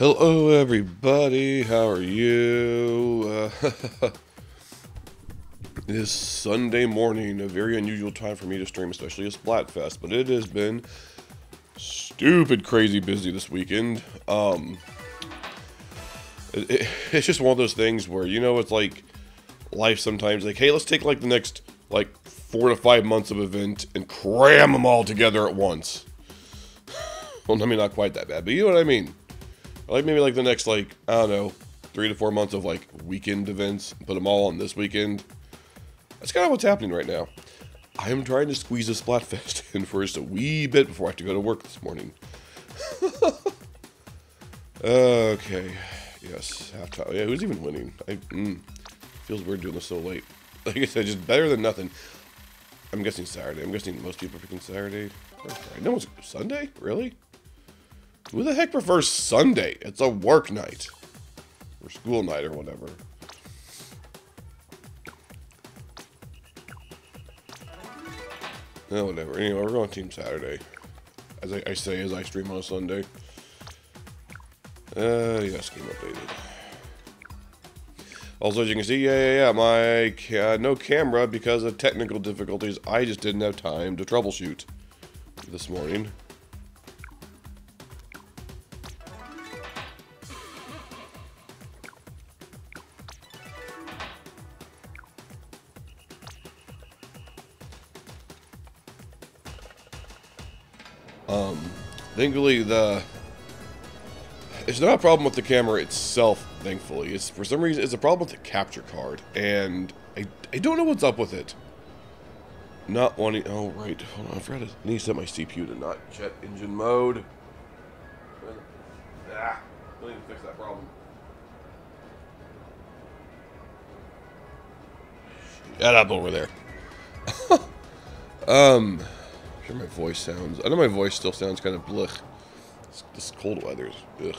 Hello, everybody. How are you? Uh, it is Sunday morning, a very unusual time for me to stream, especially a Splatfest, but it has been stupid crazy busy this weekend. Um, it, it's just one of those things where, you know, it's like life sometimes, like, hey, let's take like the next like four to five months of event and cram them all together at once. well, I mean, not quite that bad, but you know what I mean like maybe like the next like I don't know three to four months of like weekend events. Put them all on this weekend. That's kind of what's happening right now. I am trying to squeeze a Splatfest in for just a wee bit before I have to go to work this morning. okay. Yes. Halftime. Yeah, who's even winning? I mm, feels weird doing this so late. Like I said, just better than nothing. I'm guessing Saturday. I'm guessing most people are picking Saturday. No one's Sunday? Really? Who the heck prefers Sunday? It's a work night. Or school night or whatever. No, whatever. Anyway, we're going Team Saturday. As I, I say, as I stream on Sunday. Uh, yes, game updated. Also, as you can see, yeah, yeah, yeah, my uh, no camera because of technical difficulties. I just didn't have time to troubleshoot this morning. Thankfully, the it's not a problem with the camera itself. Thankfully, it's for some reason it's a problem with the capture card, and I I don't know what's up with it. Not wanting. Oh right, hold on. I forgot to need to set my CPU to not jet engine mode. Ah, I need to fix that problem. Shut up over there. um my voice sounds. I know my voice still sounds kind of blech. This, this cold weather is ugh.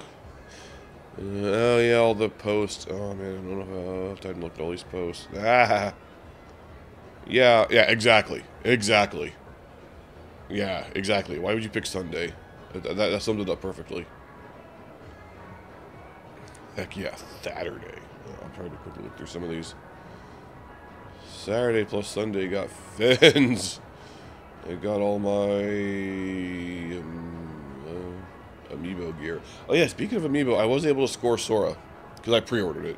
Uh, oh yeah, all the posts. Oh man, I don't know if I have time to look at all these posts. Ah. Yeah, yeah, exactly, exactly. Yeah, exactly. Why would you pick Sunday? That, that, that sums it up perfectly. Heck yeah, Saturday. I'll try to quickly look through some of these. Saturday plus Sunday got fins. I got all my um, uh, amiibo gear. Oh yeah, speaking of amiibo, I was able to score Sora because I pre-ordered it.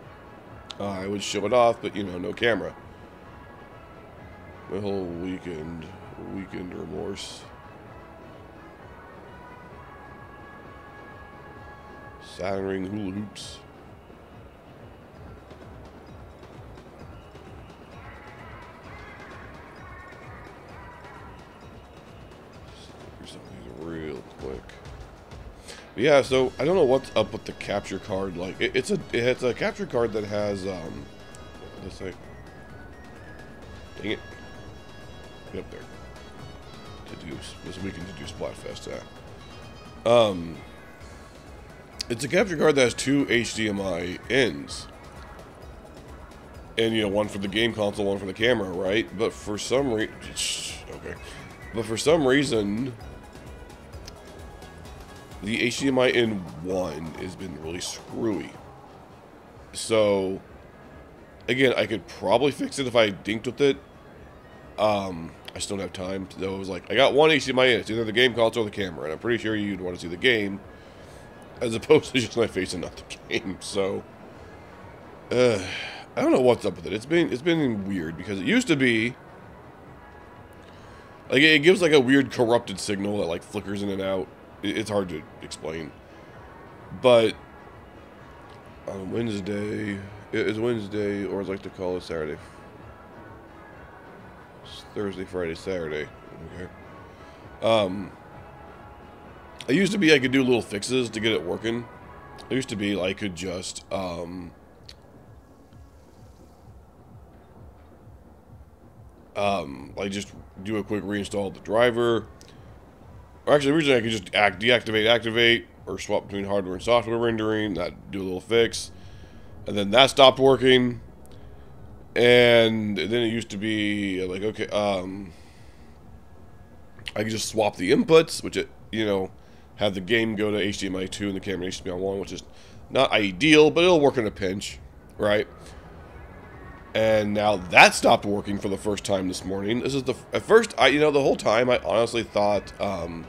Uh, I would show it off, but you know, no camera. My whole weekend, weekend remorse. Saturn ring hula hoops. Quick. But yeah, so I don't know what's up with the capture card. Like, it, it's a it's a capture card that has um, let's say, dang it, get up there. To do this weekend to do Splatfest. Yeah. Um, it's a capture card that has two HDMI ends. And you know, one for the game console, one for the camera, right? But for some reason, okay. But for some reason, the HDMI in 1 has been really screwy. So, again, I could probably fix it if I dinked with it. Um, I still don't have time. Though I was like, I got one HDMI in. It's either the game console or the camera. And I'm pretty sure you'd want to see the game. As opposed to just my face and not the game. So, uh, I don't know what's up with it. It's been, it's been weird. Because it used to be... Like, it gives like a weird corrupted signal that like flickers in and out it's hard to explain. But on Wednesday, it's Wednesday, or as I like to call it, Saturday. It's Thursday, Friday, Saturday. Okay. Um, it used to be I could do little fixes to get it working. It used to be I could just, um, um, like just do a quick reinstall of the driver, or actually, originally I could just act, deactivate, activate, or swap between hardware and software rendering. That do a little fix, and then that stopped working. And then it used to be like, okay, um, I could just swap the inputs, which it, you know, have the game go to HDMI 2 and the camera HDMI 1, which is not ideal, but it'll work in a pinch, right? And now that stopped working for the first time this morning. This is the at first I you know the whole time I honestly thought um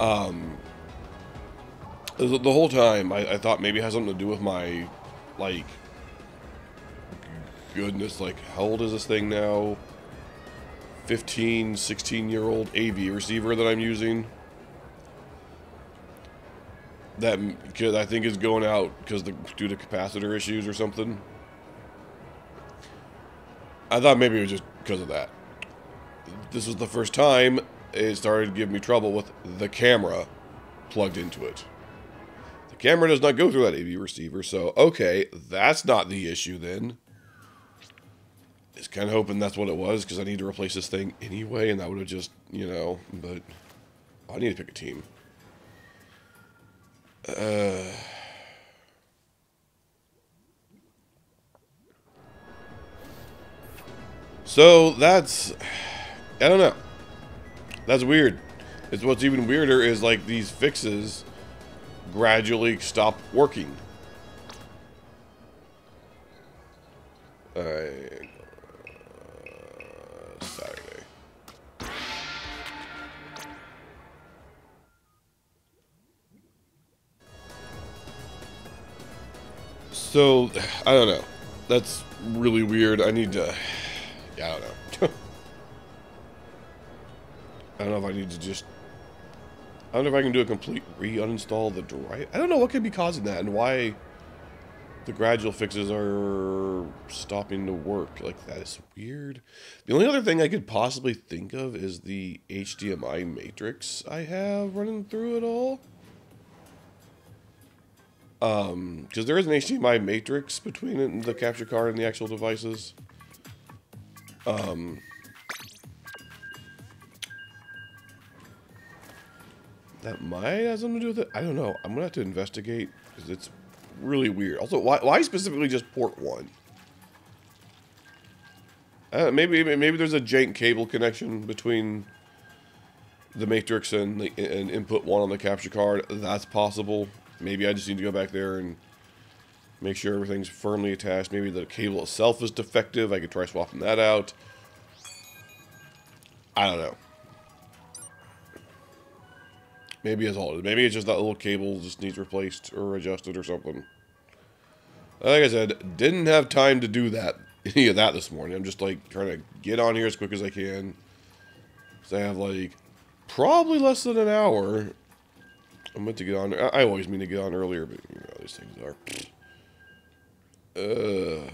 um the, the whole time I, I thought maybe it has something to do with my like goodness like how old is this thing now 15 16 year old AV receiver that I'm using that cause I think is going out because the due to capacitor issues or something. I thought maybe it was just because of that. This was the first time it started giving me trouble with the camera plugged into it. The camera does not go through that AV receiver, so okay, that's not the issue then. Just kind of hoping that's what it was because I need to replace this thing anyway, and that would have just, you know, but I need to pick a team. Uh, so that's, I don't know. That's weird. It's what's even weirder is like these fixes gradually stop working. Alright. So, I don't know. That's really weird. I need to... Yeah, I don't know. I don't know if I need to just... I don't know if I can do a complete re-uninstall the drive. I don't know what could be causing that and why the gradual fixes are stopping to work. Like, that is weird. The only other thing I could possibly think of is the HDMI matrix I have running through it all. Um, because there is an HDMI matrix between the capture card and the actual devices. Um, that might have something to do with it. I don't know. I'm gonna have to investigate because it's really weird. Also, why, why specifically just port one? Uh, maybe maybe there's a jank cable connection between the matrix and the and input one on the capture card. That's possible. Maybe I just need to go back there and make sure everything's firmly attached. Maybe the cable itself is defective. I could try swapping that out. I don't know. Maybe it's all. Maybe it's just that little cable just needs replaced or adjusted or something. Like I said, didn't have time to do that any of that this morning. I'm just like trying to get on here as quick as I can. So I have like probably less than an hour I'm meant to get on. I always mean to get on earlier, but you know these things are. Uh,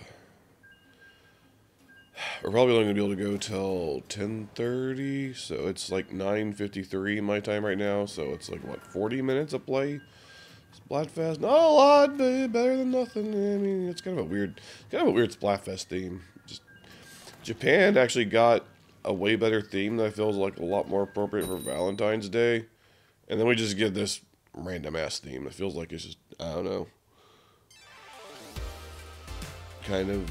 we're probably only gonna be able to go till 10:30, so it's like 9:53 my time right now. So it's like what 40 minutes of play. Splatfest, not a lot, but better than nothing. I mean, it's kind of a weird, kind of a weird Splatfest theme. Just Japan actually got a way better theme that feels like a lot more appropriate for Valentine's Day. And then we just get this random ass theme. It feels like it's just I don't know. Kind of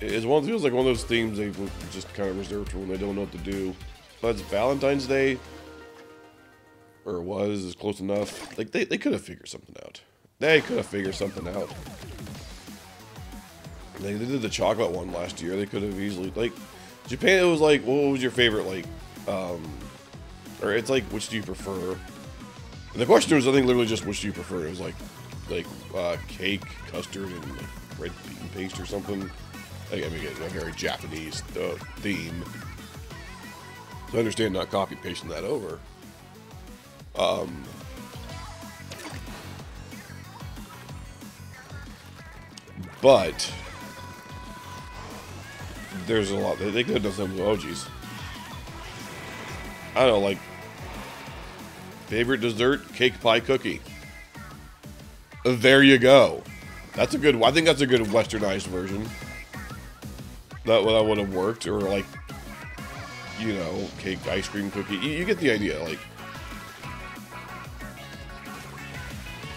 it's one feels like one of those themes they just kind of reserved for when they don't know what to do. But it's Valentine's Day or was is close enough. Like they, they could have figured something out. They could have figured something out. They, they did the chocolate one last year. They could have easily like Japan. It was like, what was your favorite like, um, or it's like, which do you prefer? And the question was, I think, literally just which do you prefer? It was like, like uh, cake, custard, and like red bean paste or something. I mean, again, a very Japanese uh, theme. So I understand not copy pasting that over. Um, but there's a lot. They could have done some emojis. I don't know, like Favorite dessert, cake pie cookie. There you go. That's a good, I think that's a good westernized version. That, that would have worked, or like, you know, cake ice cream cookie. You, you, get the idea, like.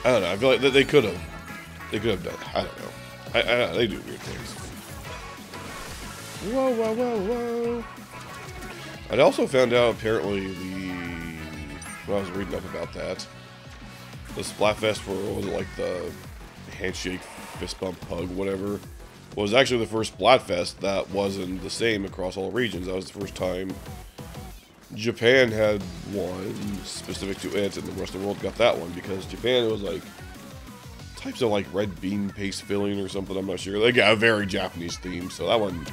I don't know, I feel like they could have, they could have done, I don't know. I, I, they do weird things. Whoa, whoa, whoa, whoa. I also found out apparently the when I was reading up about that. The Splatfest where was like the handshake, fist bump, hug, whatever, was actually the first Splatfest that wasn't the same across all regions. That was the first time Japan had one specific to it, and the rest of the world got that one because Japan was like types of like red bean paste filling or something. I'm not sure. They got a very Japanese theme, so that one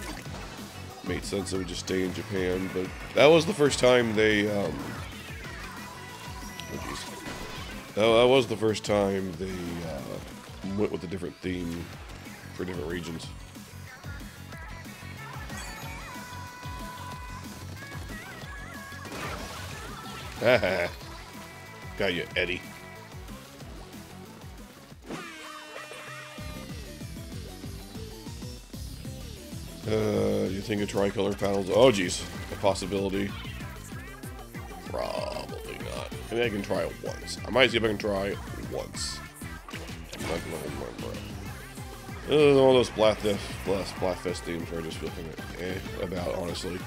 made sense. It would just stay in Japan, but that was the first time they. Um, oh that, that was the first time they uh, went with a different theme for different regions. Got you, Eddie. Uh, you think a tricolor panels? Oh, geez, a possibility. Probably not. Maybe I can try it once. I might see if I can try it once. Of those Splatfest, Splatfest themes I just feel kind of eh about, honestly.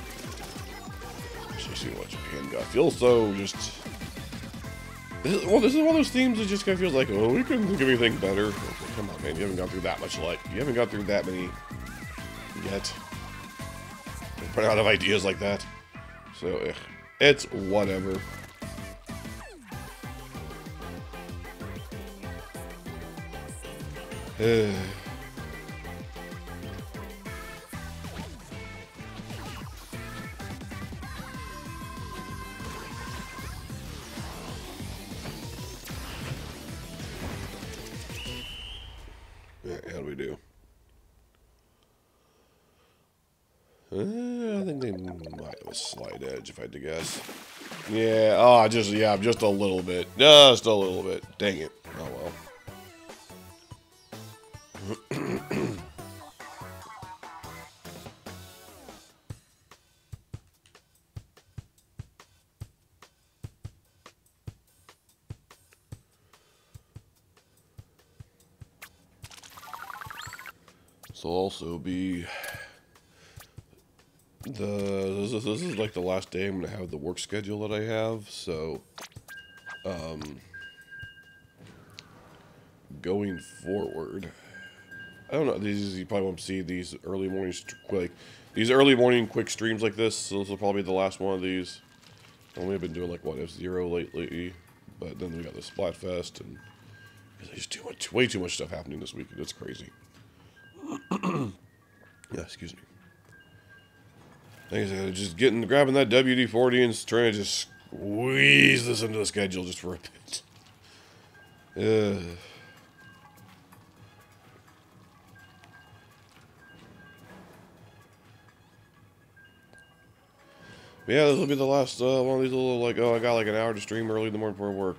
Especially seeing what Japan got. Feels so just... This is, well, this is one of those themes that just kind of feels like, oh, we couldn't think of anything better. Come on, man, you haven't gone through that much light. You haven't gone through that many yet. Run out of ideas like that. So, ugh, it's whatever. slight edge, if I had to guess. Yeah, oh, just, yeah, just a little bit. Just a little bit. Dang it. Oh, day I'm gonna have the work schedule that I have. So, um, going forward, I don't know. These you probably won't see these early morning quick these early morning quick streams like this. So this will probably be the last one of these. Only have been doing like what F Zero lately, but then we got the Splatfest and there's too much, way too much stuff happening this week. It's crazy. yeah, excuse me. Like just getting grabbing that WD-40 and trying to just squeeze this into the schedule just for a bit. Yeah, this will be the last uh, one of these little, like, oh, I got like an hour to stream early in the morning before work.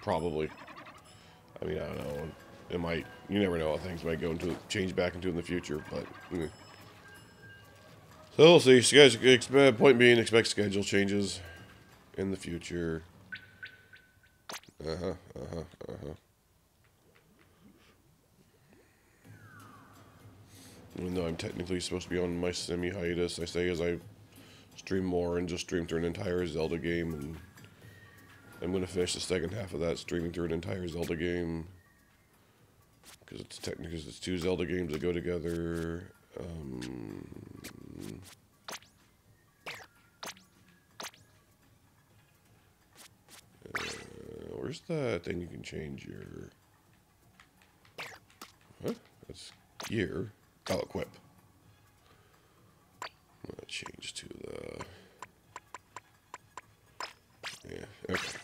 Probably. I mean, I don't know. It might, you never know how things might go into, change back into in the future, but... Mm. So we'll see. So guys, expect, point being, expect schedule changes in the future. Uh-huh, uh-huh, uh-huh. Even though I'm technically supposed to be on my semi-hiatus, I say as I stream more and just stream through an entire Zelda game, and I'm going to finish the second half of that streaming through an entire Zelda game. Because it's technically it's two Zelda games that go together. Um, uh, where's the thing you can change your... What? That's gear. Oh, equip. I'm gonna change to the... Yeah, okay.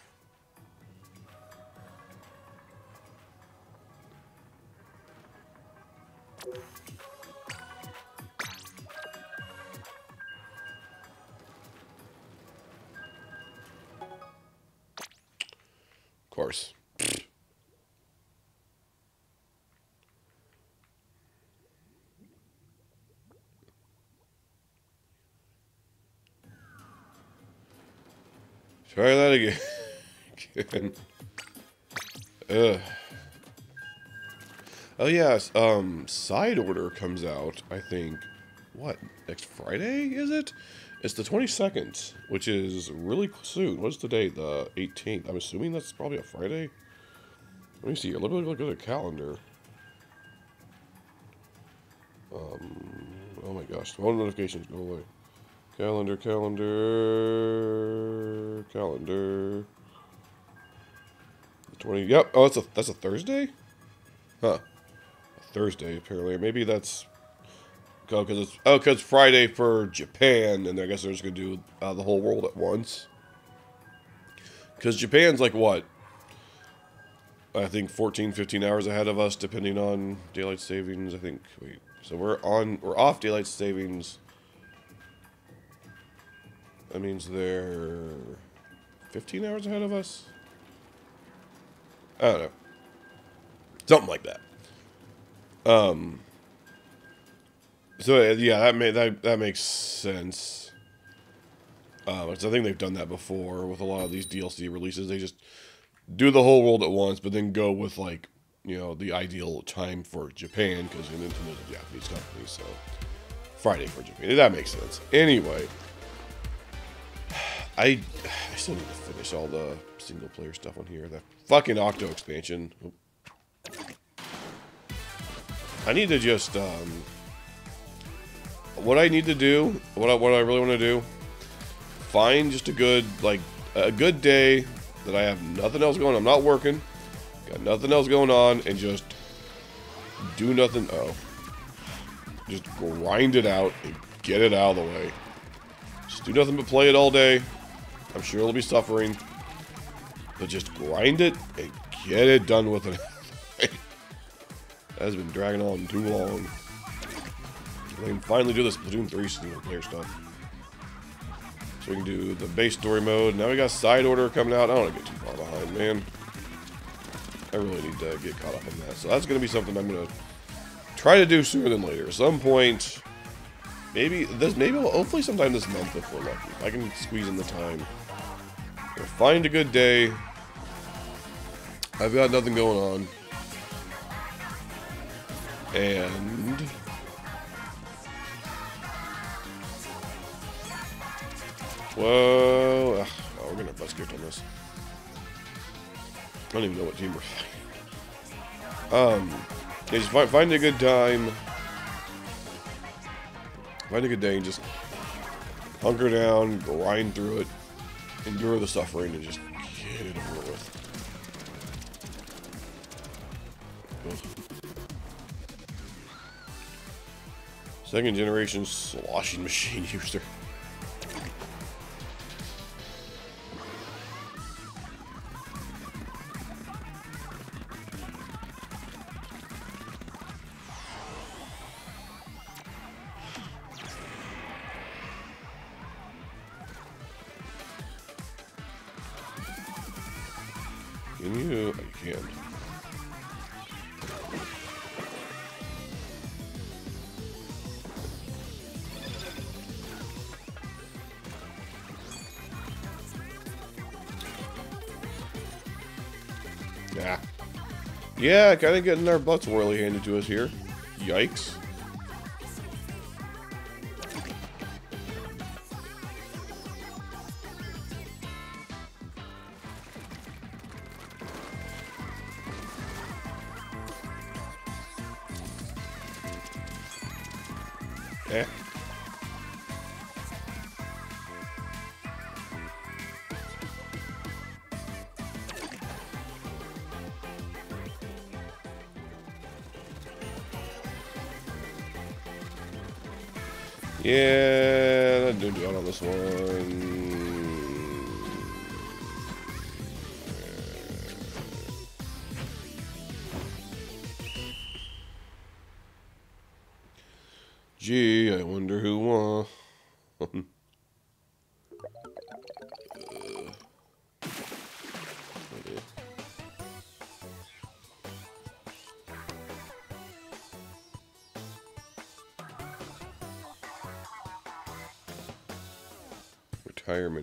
course. Try that again. Ugh. Oh yes, um, Side Order comes out, I think, what, next Friday, is it? It's the 22nd, which is really soon. What's the date? The 18th. I'm assuming that's probably a Friday. Let me see. Let me look at the calendar. Um, oh my gosh. Phone notifications go away. Calendar, calendar, calendar. The 20. Yep. Oh, that's a that's a Thursday? Huh. Thursday, apparently. Maybe that's Oh, because it's oh, because Friday for Japan, and I guess they're just gonna do uh, the whole world at once. Because Japan's like what? I think 14, 15 hours ahead of us, depending on daylight savings. I think. Wait, so we're on. We're off daylight savings. That means they're 15 hours ahead of us. I don't know. Something like that. Um. So yeah, that may, that that makes sense. Uh, I think they've done that before with a lot of these DLC releases. They just do the whole world at once, but then go with like you know the ideal time for Japan because Nintendo's a Japanese company, so Friday for Japan. That makes sense. Anyway, I I still need to finish all the single player stuff on here. The fucking Octo expansion. I need to just um, what I need to do, what I, what I really want to do, find just a good, like, a good day that I have nothing else going on. I'm not working, got nothing else going on, and just do nothing. Oh. Just grind it out and get it out of the way. Just do nothing but play it all day. I'm sure it'll be suffering. But just grind it and get it done with it. that has been dragging on too long. We can finally do this Splatoon 3 single player stuff. So we can do the base story mode. Now we got side order coming out. I don't want to get too far behind, man. I really need to get caught up on that. So that's going to be something I'm going to try to do sooner than later. At some point, maybe this, maybe hopefully sometime this month if we're lucky. I can squeeze in the time. Find a good day. I've got nothing going on. And Whoa. Ugh. Oh, we're gonna bust gift on this. I don't even know what team we're fighting. Um, yeah, just find, find a good time. Find a good day and just hunker down, grind through it, endure the suffering, and just get it over with. Second generation sloshing machine user. Yeah, kind of getting our butts royally handed to us here. Yikes.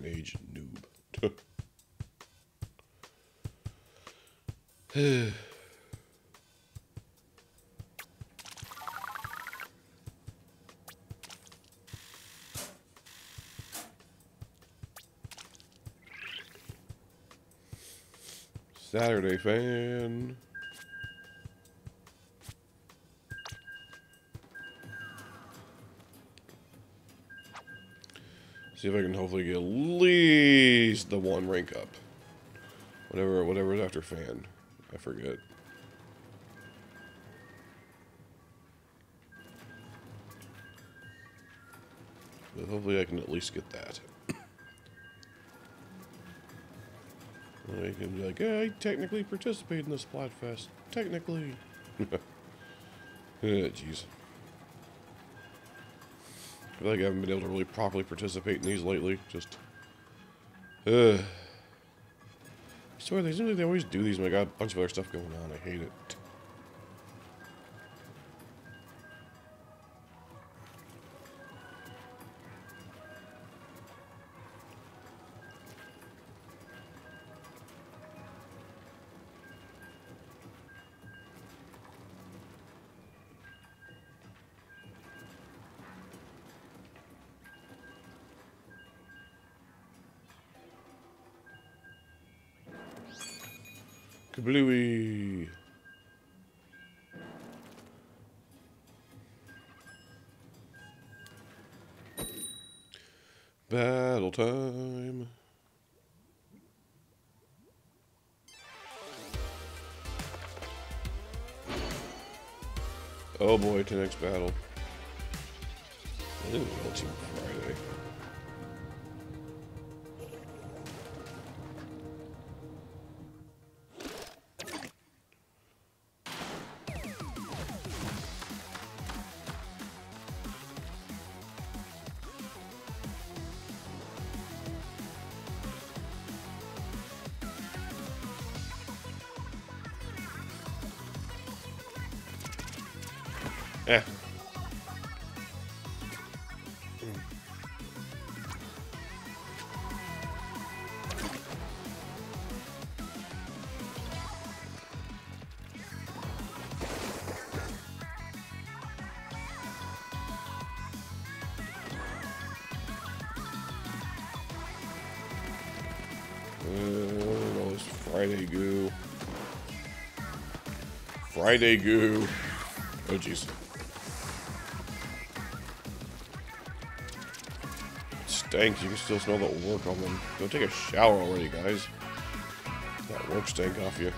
second age noob. Saturday fan. See if I can hopefully get at least the one rank up. Whatever, whatever is after fan. I forget. But hopefully I can at least get that. I can be like, yeah, I technically participate in the Splatfest. Technically. Jeez. I feel like I haven't been able to really properly participate in these lately. Just. Uh, I swear, they they always do these when I got a bunch of other stuff going on. I hate it. Kablooey. Battle time. Oh boy, to next battle. Ooh, Friday goo. Oh jeez. Stinks. You can still smell the work on them. Go take a shower already, guys. That work stank off you.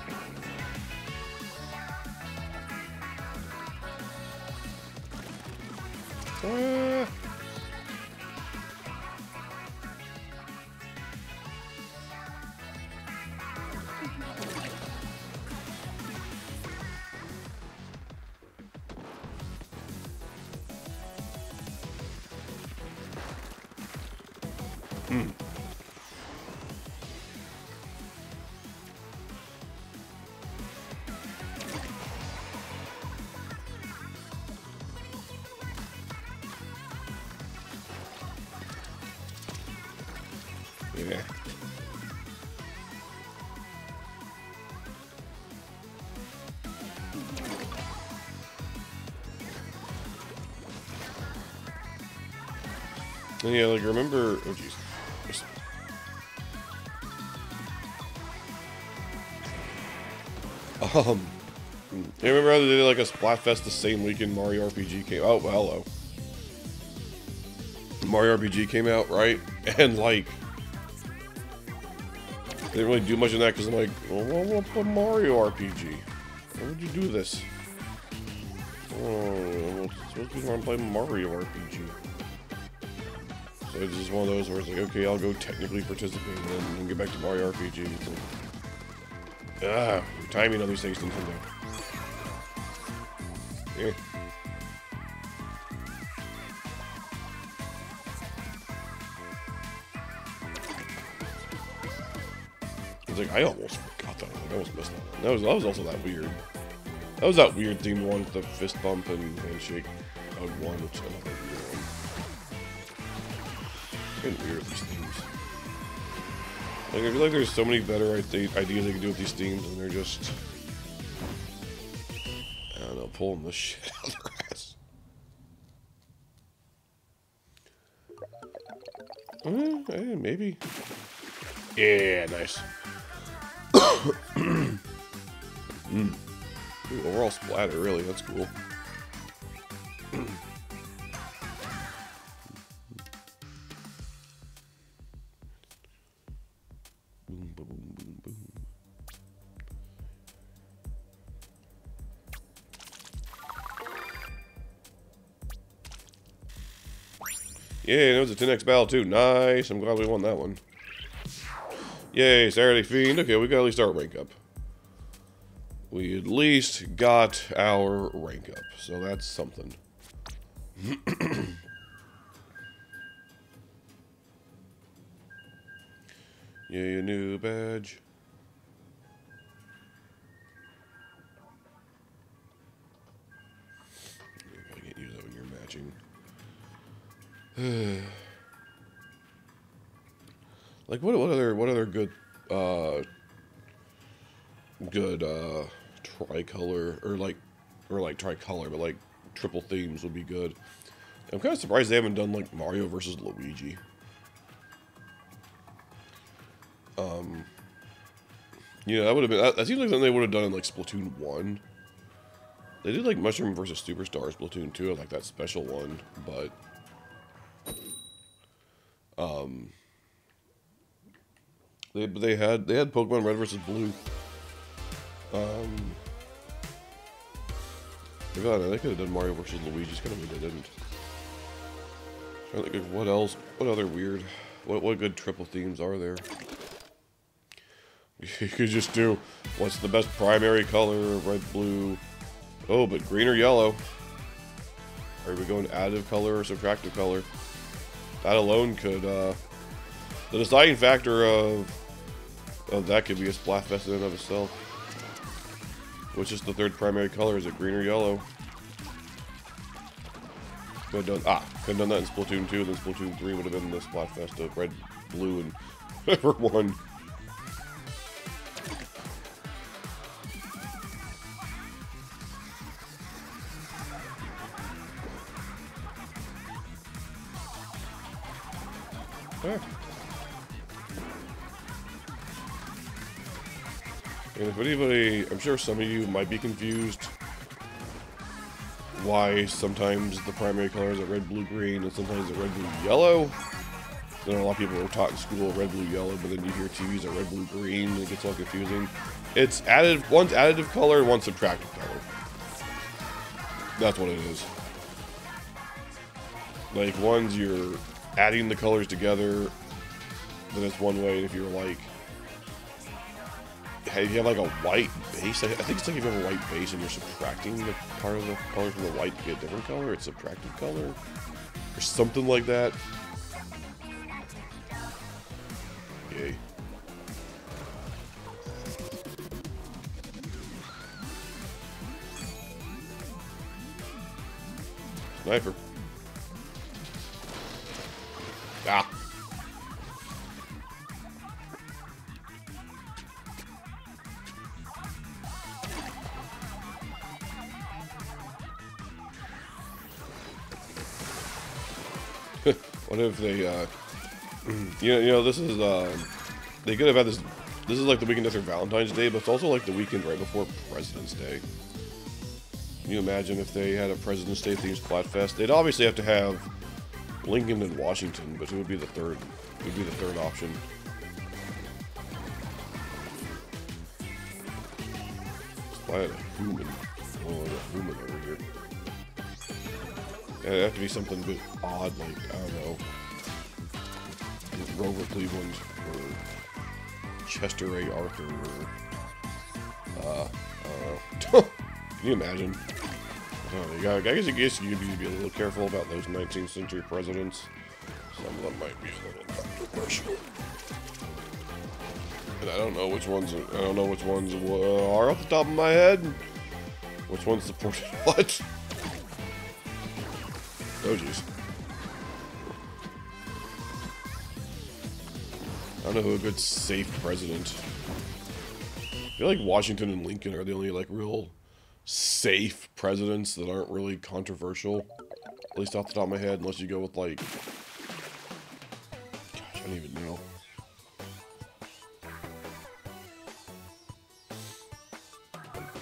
Yeah, like remember, oh jeez. Um, you remember how they did like a Splatfest the same weekend Mario RPG came? Oh, well, hello. Mario RPG came out, right? And like, they didn't really do much in that because I'm like, well, well, put Mario RPG. Why would you do this? Oh, supposed to be when I'm playing Mario RPG. So it's just one of those where it's like, okay, I'll go technically participate and then get back to Mario RPG. It's like, ah, your timing on these things, Nintendo. Yeah. It's like I almost forgot that one. I almost missed that one. That was that was also that weird. That was that weird themed one with the fist bump and handshake hug one, which another weird one. Getting weird these themes. Like I feel like there's so many better ideas they can do with these themes, and they're just I don't know, pulling the shit out of the grass. Uh, eh, maybe. Yeah, nice. mm. Ooh, overall splatter, really, that's cool. Boom, boom, boom, that was a 10x battle too. Nice. I'm glad we won that one. Yay, Saturday Fiend. Okay, we got at least our rank up. We at least got our rank up. So that's something. new badge. I can't use that when you're matching. like what what other what other good uh good uh tricolor or like or like tricolor but like triple themes would be good. I'm kind of surprised they haven't done like Mario versus Luigi. Um you know, that would have been that, that seems like something they would have done in like Splatoon 1. They did like Mushroom versus Superstars Splatoon 2, like that special one, but um, they they had they had Pokemon Red versus Blue. Um, God, they could have done Mario versus Luigi. Kind of they didn't. I think of what else? What other weird? What what good triple themes are there? You could just do what's the best primary color? Red, blue. Oh, but green or yellow? Are we going additive color or subtractive color? That alone could, uh, the deciding factor of, that could be a Splatfest in and of itself. Which is the third primary color? Is it green or yellow? Could have done, ah, could have done that in Splatoon 2, then Splatoon 3 would have been the Splatfest of red, blue, and whatever one. Sure some of you might be confused why sometimes the primary colors are red, blue, green, and sometimes they're red, blue, yellow. I know a lot of people are taught in school red, blue, yellow, but then you hear TVs are red, blue, green, and it gets all confusing. It's additive, one's additive color, one's subtractive color. That's what it is. Like, one's your adding the colors together, then it's one way. If you're like, if you have like a white base, I think it's like if you have a white base and you're subtracting the part of the color from the white to get a different color, it's subtractive color, or something like that. Yay. Sniper. What if they, uh, you know, you know, this is, uh, they could have had this, this is like the weekend after Valentine's Day, but it's also like the weekend right before President's Day. Can you imagine if they had a President's Day themed Splatfest? They'd obviously have to have Lincoln and Washington, but it would be the third. It would be the third option. Splat a human. Oh, a human over here. It'd have to be something a bit odd, like, I don't know. Grover Cleveland, or Chester A. Arthur, or, uh, I don't know. Can you imagine? Oh, you I guess, I guess you need to be a little careful about those 19th century presidents. Some of them might be a little controversial. And I don't know which ones. I don't know which ones are off the top of my head. Which ones supported what? Oh jeez. I don't know who a good safe president. I feel like Washington and Lincoln are the only like real safe presidents that aren't really controversial. At least off the top of my head, unless you go with like... Gosh, I don't even know.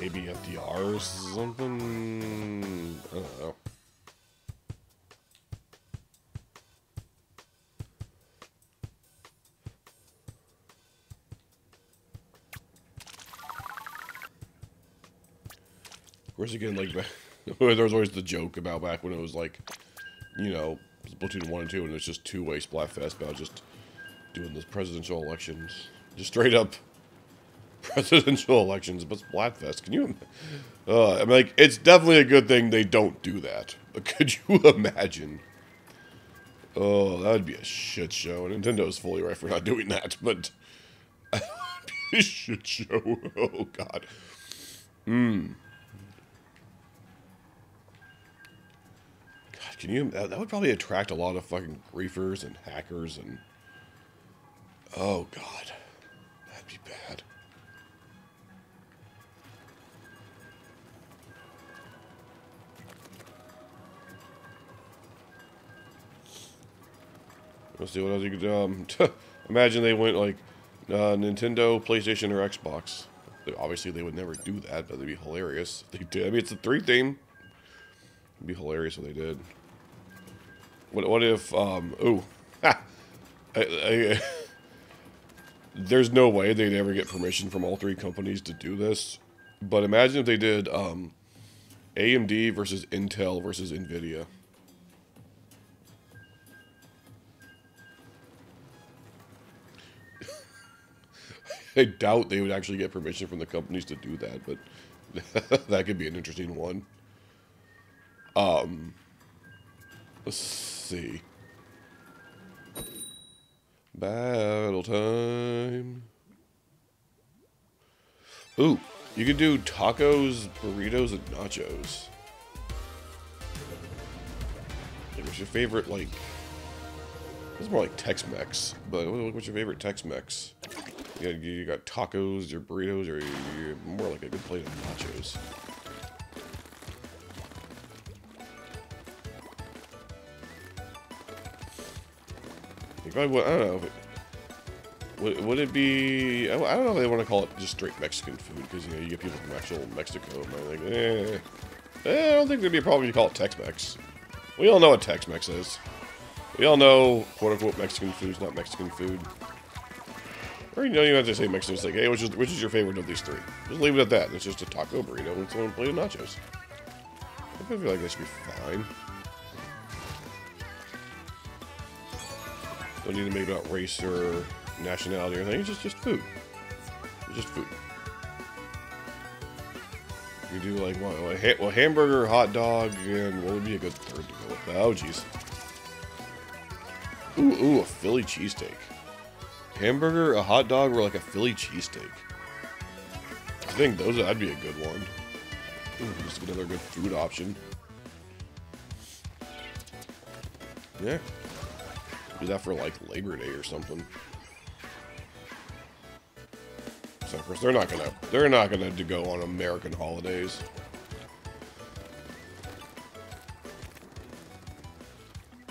maybe FDR or something. I don't know. Of course, again, like there was always the joke about back when it was like, you know, Splatoon one and two, and it's just two way Splatfest about just doing the presidential elections, just straight up presidential elections, but Splatfest. Can you? Uh, I'm like, it's definitely a good thing they don't do that. But could you imagine? Oh, that would be a shit show. Nintendo's fully right for not doing that, but a shit show. Oh God. Hmm. Can you? That would probably attract a lot of fucking griefers and hackers and. Oh God, that'd be bad. Let's see what else you could. Um, imagine they went like uh, Nintendo, PlayStation, or Xbox. Obviously, they would never do that, but it'd be hilarious if they did. I mean, it's a three theme. It'd be hilarious if they did. What? What if? Um. Ooh. I, I, there's no way they'd ever get permission from all three companies to do this. But imagine if they did um, AMD versus Intel versus Nvidia. I doubt they would actually get permission from the companies to do that, but that could be an interesting one. Um, let's see. Battle time. Ooh, you could do tacos, burritos, and nachos. What's your favorite, like... It's more like Tex-Mex, but what's your favorite Tex-Mex? You you got tacos or burritos, or you're more like a good plate of nachos. I, don't know. Would, would it be... I don't know if they want to call it just straight Mexican food, because, you know, you get people from actual Mexico, and I'm like, eh, eh, I don't think there'd be a problem if you call it Tex-Mex. We all know what Tex-Mex is. We all know, quote-unquote, Mexican food is not Mexican food. Or, you know, you have to say Mexican, it's like, hey, which is, which is your favorite of these three? Just leave it at that. It's just a taco burrito and someone plate of nachos. I feel like that should be fine. Don't need to make about race or nationality or anything. It's just, just food. It's just food. We do like? Well, well, hamburger, hot dog, and what would be a good third to go with that? Oh, jeez. Ooh, ooh, a Philly cheesesteak. Hamburger, a hot dog, or like a Philly cheesesteak. I think those that'd be a good one. Ooh, just another good food option. Yeah. Do that for like Labor Day or something. So of course they're not gonna they're not gonna go on American holidays.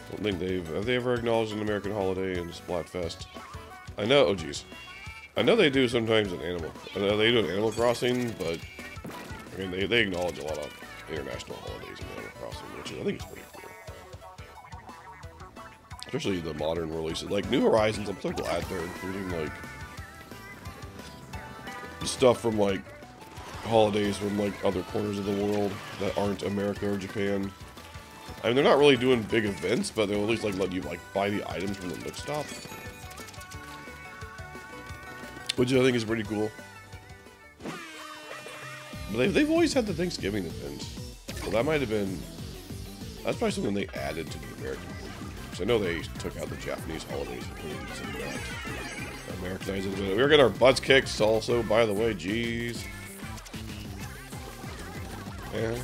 Don't think they've have they ever acknowledged an American holiday in Splatfest. I know oh geez. I know they do sometimes in Animal I know they do Animal Crossing, but I mean they, they acknowledge a lot of international holidays in Animal Crossing, which I think is pretty Especially the modern releases. Like, New Horizons, I'm so glad they're including, like, stuff from, like, holidays from, like, other corners of the world that aren't America or Japan. I mean, they're not really doing big events, but they'll at least, like, let you, like, buy the items from the Nook Stop. Which I think is pretty cool. But they've, they've always had the Thanksgiving event. So that might have been... That's probably something they added to the American I know they took out the Japanese holidays and. Americanized it. We were getting our butts kicked also, by the way. Jeez. Yeah.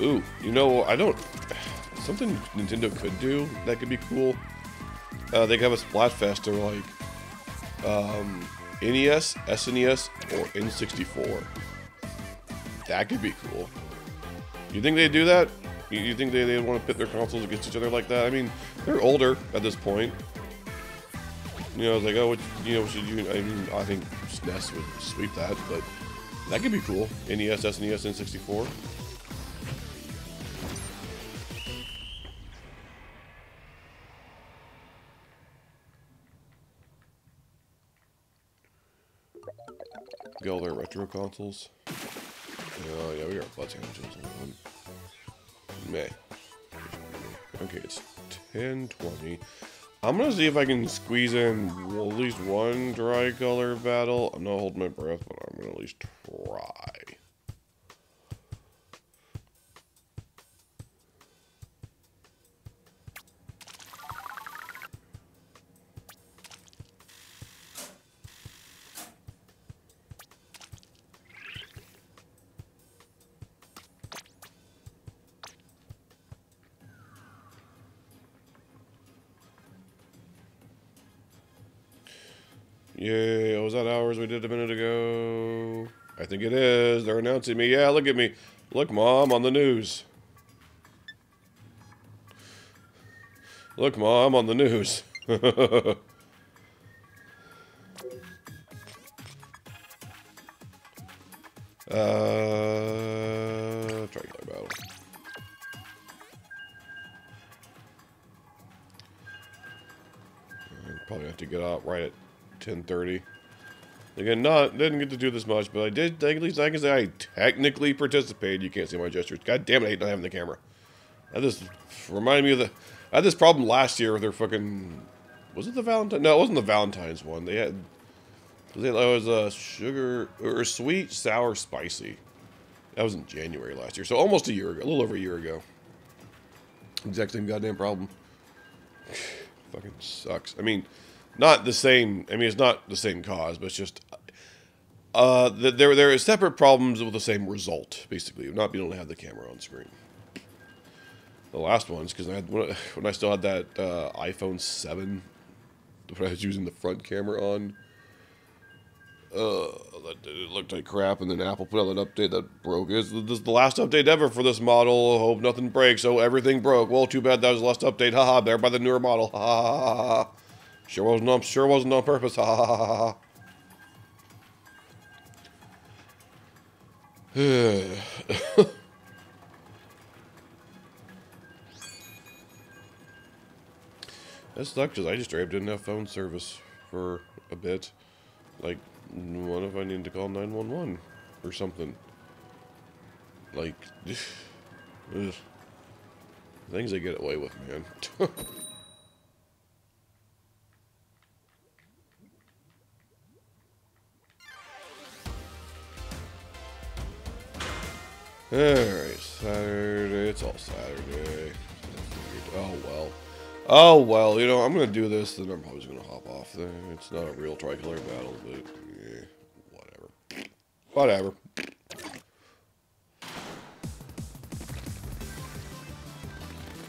Ooh, you know, I don't... Something Nintendo could do that could be cool. Uh, they could have a Splatfest or like... Um, NES, SNES, or N64. That could be cool. You think they'd do that? You, think they, they want to pit their consoles against each other like that? I mean, they're older at this point. You know, like, oh, what, you know, should you? I mean, I think SNES would sweep that, but that could be cool. NES, SNES, N64. Get retro consoles. Oh, yeah, we are butts angels on May. Okay, it's 1020. I'm gonna see if I can squeeze in at least one tricolor battle. I'm not holding my breath, but I'm gonna at least try. Yay, oh, was that ours we did a minute ago? I think it is. They're announcing me. Yeah, look at me. Look, Mom, on the news. Look, Mom, on the news. 10:30. Again, not didn't get to do this much, but I did. At least I can say I technically participated. You can't see my gestures. God damn it! I hate not having the camera. That just reminded me of the. I had this problem last year with their fucking. Was it the Valentine? No, it wasn't the Valentine's one. They had. It was a uh, sugar or sweet, sour, spicy. That was in January last year, so almost a year ago, a little over a year ago. Exact same goddamn problem. Fucking sucks. I mean, not the same. I mean, it's not the same cause, but it's just uh, there there are separate problems with the same result. Basically, not being able to have the camera on screen. The last ones, because I had when I still had that uh, iPhone seven, when I was using the front camera on. Uh, it looked like crap, and then Apple put out an update that broke. This is the last update ever for this model. Hope nothing breaks. So everything broke. Well, too bad that was the last update. Haha, there by the newer model. Ha ha ha ha. Sure wasn't on, sure wasn't on purpose. Ha ha ha ha. That sucks because I just straight didn't have phone service for a bit. Like, what if I need to call 911 or something? Like, things they get away with, man. Alright, Saturday. It's all Saturday. Oh, well. Oh, well, you know, I'm going to do this, then I'm probably just going to hop off there. It's not a real tricolor battle, but yeah, whatever. Whatever.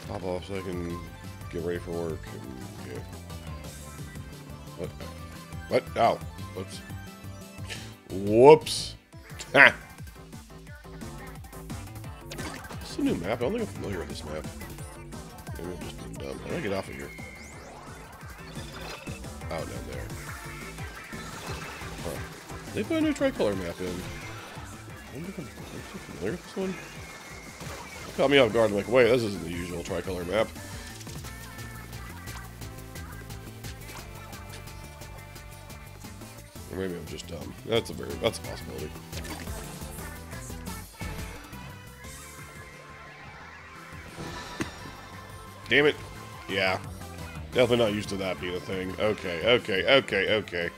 Hop off so I can get ready for work, and yeah. What? What? Ow. Whoops. Whoops. Ha! new map. I don't think I'm familiar with this map. Maybe I'm just being dumb. How do I get off of here? Oh, down there. Huh. They put a new tricolor map in. I am so familiar with this one. Caught me off guard. I'm like, wait, this isn't the usual tricolor map. Or maybe I'm just dumb. That's a very that's a possibility. Damn it. Yeah. Definitely not used to that being a thing. Okay, okay, okay, okay.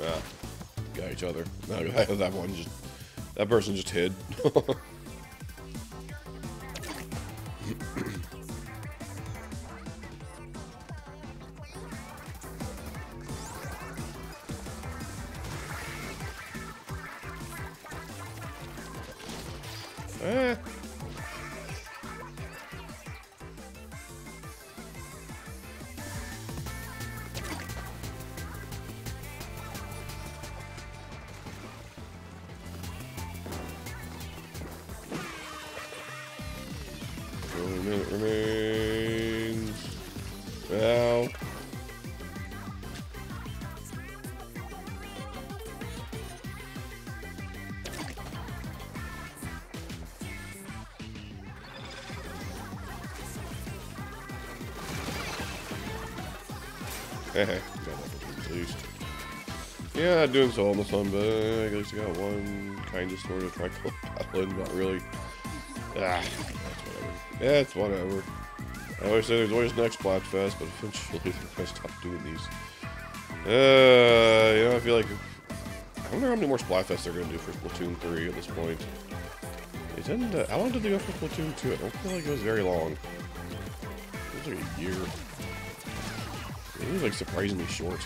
Yeah. Got each other. No, that one just... That person just hid. not doing so on this one, but I guess I got one kind of sort of try battling, not really. Ah, that's whatever. Yeah, it's whatever. I always say there's always next Splatfest, but eventually they're stop doing these. Uh, you know, I feel like I wonder how many more Splatfests they're gonna do for Splatoon 3 at this point. They tend to, how long did they go for Splatoon 2? I don't feel like it was very long. It was like a year. It was like surprisingly short.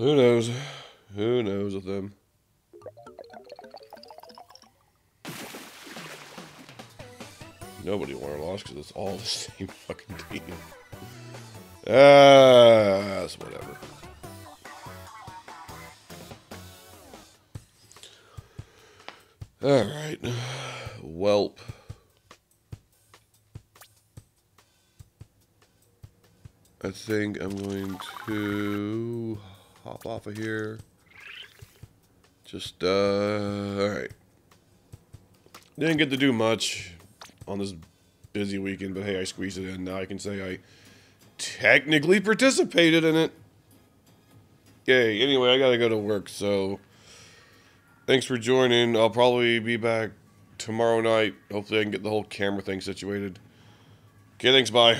Who knows? Who knows with them? Nobody won or lost because it's all the same fucking team. Ah, that's whatever. All right, Welp. I think I'm going to hop off of here. Just, uh, alright. Didn't get to do much on this busy weekend, but hey, I squeezed it in. Now I can say I technically participated in it. Yay. Anyway, I gotta go to work, so thanks for joining. I'll probably be back tomorrow night. Hopefully I can get the whole camera thing situated. Okay, thanks, bye.